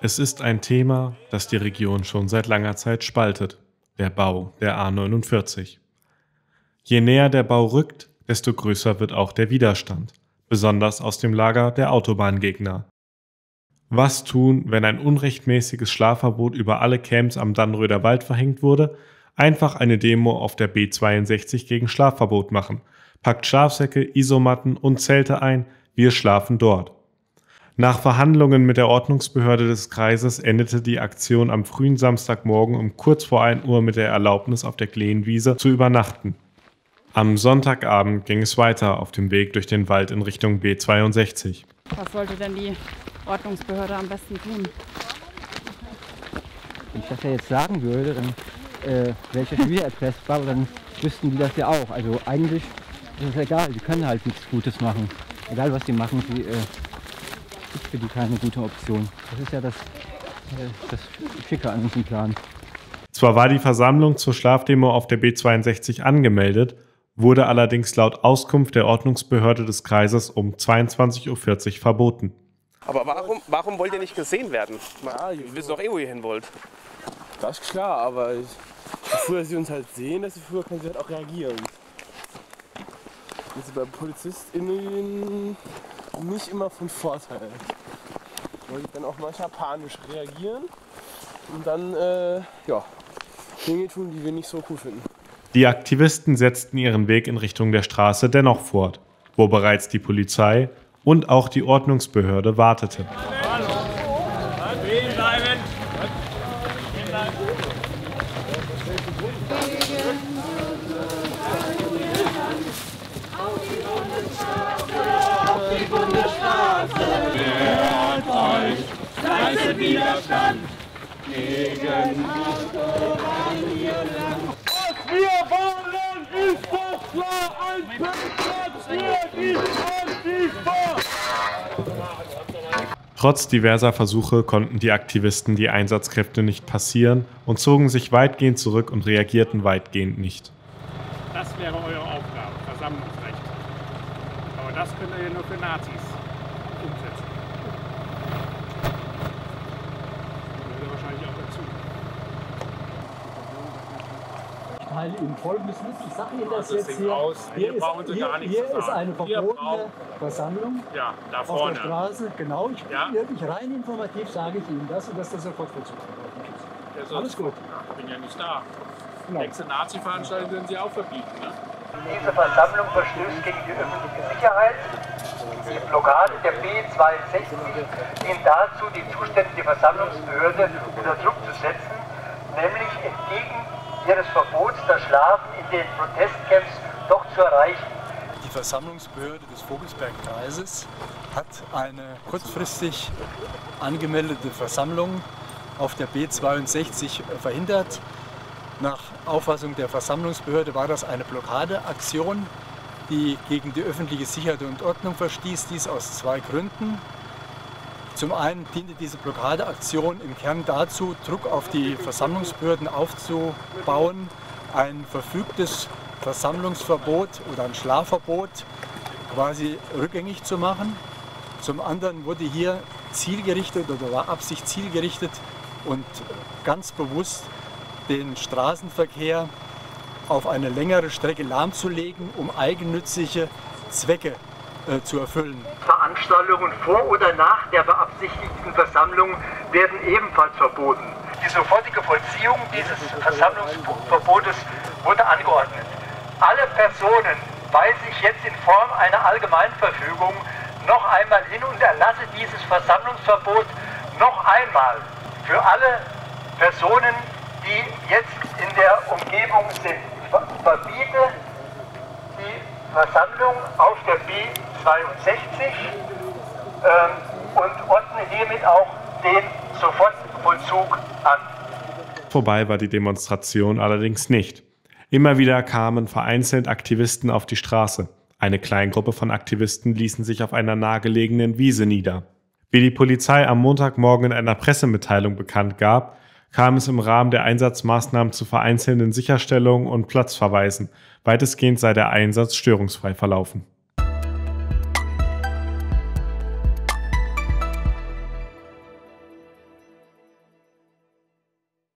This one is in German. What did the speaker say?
Es ist ein Thema, das die Region schon seit langer Zeit spaltet, der Bau der A49. Je näher der Bau rückt, desto größer wird auch der Widerstand, besonders aus dem Lager der Autobahngegner. Was tun, wenn ein unrechtmäßiges Schlafverbot über alle Camps am Dannröder Wald verhängt wurde? Einfach eine Demo auf der B62 gegen Schlafverbot machen. Packt Schlafsäcke, Isomatten und Zelte ein, wir schlafen dort. Nach Verhandlungen mit der Ordnungsbehörde des Kreises endete die Aktion am frühen Samstagmorgen um kurz vor 1 Uhr mit der Erlaubnis, auf der Kleenwiese zu übernachten. Am Sonntagabend ging es weiter auf dem Weg durch den Wald in Richtung B62. Was sollte denn die Ordnungsbehörde am besten tun? Wenn ich das ja jetzt sagen würde, dann äh, wäre ich ja schon wieder erpressbar, aber dann wüssten die das ja auch. Also eigentlich ist es egal, die können halt nichts Gutes machen. Egal was die machen, sie äh, für die keine gute Option. Das ist ja das, äh, das Schicke an diesem Plan. Zwar war die Versammlung zur Schlafdemo auf der B62 angemeldet, wurde allerdings laut Auskunft der Ordnungsbehörde des Kreises um 22.40 Uhr verboten. Aber warum, warum wollt ihr nicht gesehen werden? Ja, Wir wissen doch eh, wo ihr hin wollt. Das ist klar, aber ich, je früher sie uns halt sehen, desto früher können sie halt auch reagieren. Das ist bei PolizistInnen nicht immer von Vorteil. Weil die dann auch manchmal panisch reagieren und dann äh, ja, Dinge tun, die wir nicht so cool finden. Die Aktivisten setzten ihren Weg in Richtung der Straße dennoch fort, wo bereits die Polizei und auch die Ordnungsbehörde warteten. Wir wollen ist doch klar, ein Parkplatz für die Antifa! Trotz diverser Versuche konnten die Aktivisten die Einsatzkräfte nicht passieren und zogen sich weitgehend zurück und reagierten weitgehend nicht. Das wäre eure Aufgabe, Versammlungsrecht. Aber das könnt ihr ja nur für Nazis umsetzen. Gehört ja wahrscheinlich auch dazu. Teile Ihnen Folgendes mit. Ich sage Ihnen das Das jetzt hier. aus. Hier ist, brauchen Sie hier, gar nichts hier ist eine verbotene Versammlung Ja, da auf vorne. der Straße. Genau, ich, Ja. wirklich rein informativ sage ich Ihnen das und dass das sofort Vollzug Der soll- Alles gut. Ich bin ja nicht da. Genau. Nächste Nazi-Veranstaltung würden Sie auch verbieten. Ne? Diese Versammlung verstößt gegen die öffentliche Sicherheit. Die Blockade der B62 dient dazu, die zuständige Versammlungsbehörde unter Druck zu setzen, nämlich entgegen ihres Verbots das Schlafen in den Protestcamps doch zu erreichen. Die Versammlungsbehörde des Vogelsbergkreises hat eine kurzfristig angemeldete Versammlung auf der B62 verhindert. Nach Auffassung der Versammlungsbehörde war das eine Blockadeaktion, die gegen die öffentliche Sicherheit und Ordnung verstieß. Dies aus zwei Gründen. Zum einen diente diese Blockadeaktion im Kern dazu, Druck auf die Versammlungsbehörden aufzubauen, ein verfügtes Versammlungsverbot oder ein Schlafverbot quasi rückgängig zu machen. Zum anderen wurde hier zielgerichtet oder war Absicht zielgerichtet und ganz bewusst den Straßenverkehr auf eine längere Strecke lahmzulegen, um eigennützige Zwecke äh, zu erfüllen. Veranstaltungen vor oder nach der beabsichtigten Versammlung werden ebenfalls verboten. Die sofortige Vollziehung dieses Versammlungsverbotes wurde angeordnet. Alle Personen weise ich jetzt in Form einer Allgemeinverfügung noch einmal hin und erlasse dieses Versammlungsverbot noch einmal für alle Personen, die jetzt in der Umgebung sind. Verbiete die Versammlung auf der B62 ähm, und ordne hiermit auch den Sofortvollzug an. Vorbei war die Demonstration allerdings nicht. Immer wieder kamen vereinzelt Aktivisten auf die Straße. Eine Kleingruppe von Aktivisten ließen sich auf einer nahegelegenen Wiese nieder. Wie die Polizei am Montagmorgen in einer Pressemitteilung bekannt gab, kam es im Rahmen der Einsatzmaßnahmen zu vereinzelten Sicherstellungen und Platzverweisen. Weitestgehend sei der Einsatz störungsfrei verlaufen.